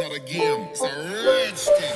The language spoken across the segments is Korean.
not a game, it's a rich thing.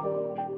Thank